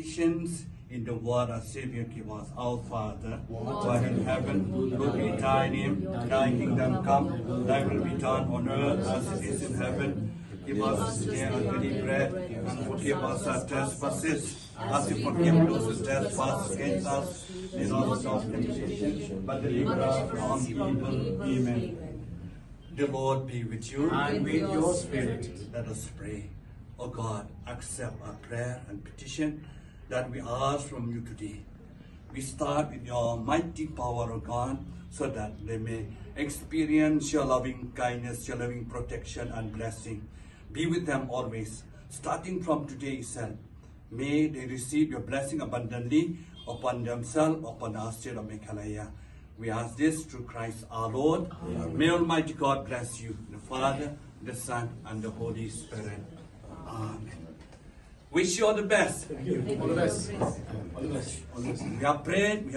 petitions in the word our Savior give us. Our Father, who art in heaven, hallowed be thy name, thy kingdom come, thy will be done on earth as it is in heaven. Give us this day our daily bread, and forgive us our trespasses, as we forgive those who trespass against us. Lead us not temptation, but deliver us from evil. Amen. The Lord be with you. And with your spirit. Let us pray. O God, accept our prayer and petition that we ask from you today. We start with your mighty power, O God, so that they may experience your loving kindness, your loving protection and blessing. Be with them always, starting from today itself. May they receive your blessing abundantly upon themselves, upon our state of Meghalaya. We ask this through Christ our Lord. May Almighty God bless you, the Father, the Son, and the Holy Spirit. Amen. Wish you all the best. Thank you. All the best. All the best. We have prayed. We